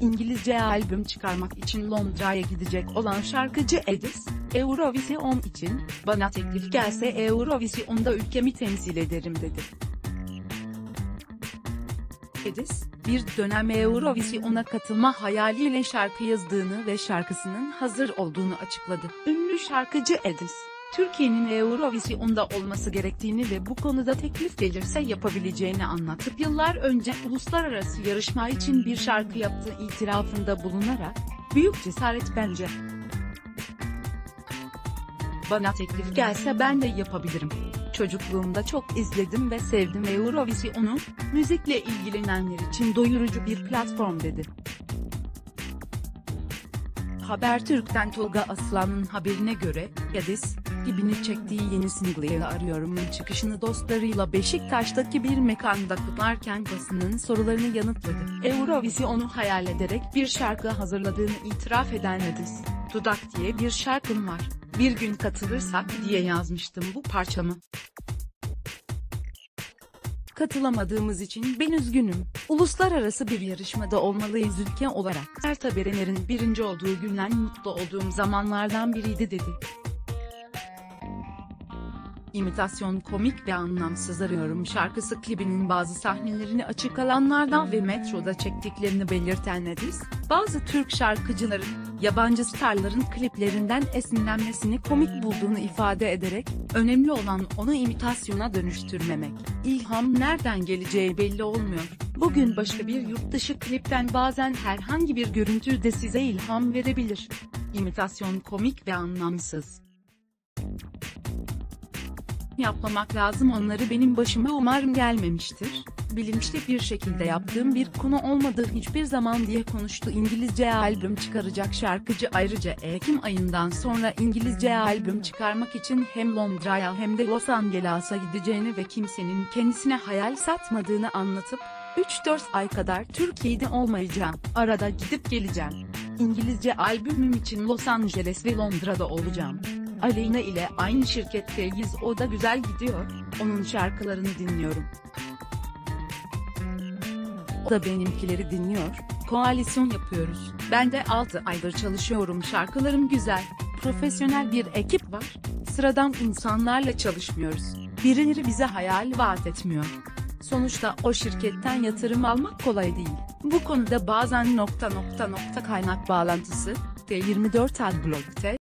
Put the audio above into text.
İngilizce albüm çıkarmak için Londra'ya gidecek olan şarkıcı Edis, Eurovision için, bana teklif gelse Eurovision'da ülkemi temsil ederim dedi. Edis, bir dönem Eurovision'a katılma hayaliyle şarkı yazdığını ve şarkısının hazır olduğunu açıkladı. Ünlü şarkıcı Edis, Türkiye'nin Eurovision'da olması gerektiğini ve bu konuda teklif gelirse yapabileceğini anlatıp yıllar önce uluslararası yarışma için bir şarkı yaptığı itirafında bulunarak, büyük cesaret bence. Bana teklif gelse ben de yapabilirim. Çocukluğumda çok izledim ve sevdim Eurovision'u, müzikle ilgilenenler için doyurucu bir platform dedi. Habertürk'ten Tolga Aslan'ın haberine göre, Yadis, gibini çektiği yeni single'ı arıyorum'un çıkışını dostlarıyla Beşiktaş'taki bir mekanda kutlarken basının sorularını yanıtladı. Eurovision'u hayal ederek bir şarkı hazırladığını itiraf eden Yadis, Dudak diye bir şarkım var, bir gün katılırsak diye yazmıştım bu parçamı. Katılamadığımız için ben üzgünüm. Uluslararası bir yarışmada olmalıyız ülke olarak. Sertab Erener'in birinci olduğu günden mutlu olduğum zamanlardan biriydi dedi. İmitasyon komik ve anlamsız arıyorum şarkısı klibinin bazı sahnelerini açık alanlardan ve metroda çektiklerini belirten Edis, bazı Türk şarkıcıların, yabancı starların kliplerinden esinlenmesini komik bulduğunu ifade ederek, önemli olan onu imitasyona dönüştürmemek. İlham nereden geleceği belli olmuyor. Bugün başka bir yurt dışı klipten bazen herhangi bir görüntü de size ilham verebilir. İmitasyon komik ve anlamsız yapmamak lazım onları benim başıma umarım gelmemiştir. Bilinçli bir şekilde yaptığım bir konu olmadığı hiçbir zaman diye konuştu İngilizce albüm çıkaracak şarkıcı ayrıca Ekim ayından sonra İngilizce albüm çıkarmak için hem Londra'ya hem de Los Angeles'a gideceğini ve kimsenin kendisine hayal satmadığını anlatıp, 3-4 ay kadar Türkiye'de olmayacağım, arada gidip geleceğim. İngilizce albümüm için Los Angeles ve Londra'da olacağım. Aleyna ile aynı şirketteyiz o da güzel gidiyor, onun şarkılarını dinliyorum. O da benimkileri dinliyor, koalisyon yapıyoruz. Ben de 6 aydır çalışıyorum şarkılarım güzel, profesyonel bir ekip var, sıradan insanlarla çalışmıyoruz. Birileri bize hayal vaat etmiyor. Sonuçta o şirketten yatırım almak kolay değil. Bu konuda bazen nokta nokta nokta kaynak bağlantısı, T24 Adblock'te,